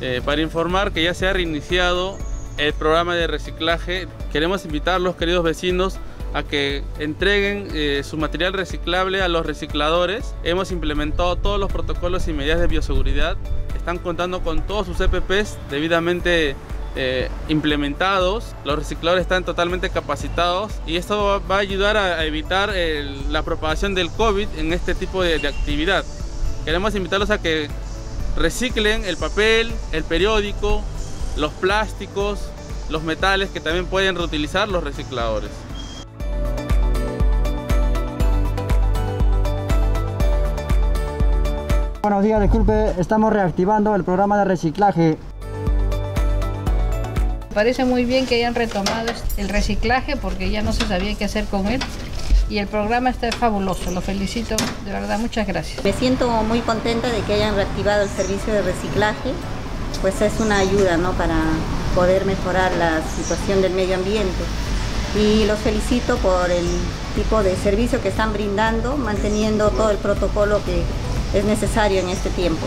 eh, para informar que ya se ha reiniciado el programa de reciclaje. Queremos invitar a los queridos vecinos a que entreguen eh, su material reciclable a los recicladores. Hemos implementado todos los protocolos y medidas de bioseguridad. Están contando con todos sus EPPs debidamente eh, implementados. Los recicladores están totalmente capacitados y esto va a ayudar a, evitar la propagación del COVID en este tipo de, de actividad. Queremos invitarlos a que reciclen el papel, el periódico, los plásticos, los metales que también pueden reutilizar los recicladores. Buenos días, disculpe, estamos reactivando el programa de reciclaje. Parece muy bien que hayan retomado el reciclaje porque ya no se sabía qué hacer con él y el programa está fabuloso, lo felicito, de verdad, muchas gracias. Me siento muy contenta de que hayan reactivado el servicio de reciclaje pues es una ayuda ¿no? para poder mejorar la situación del medio ambiente. Y los felicito por el tipo de servicio que están brindando, manteniendo todo el protocolo que es necesario en este tiempo.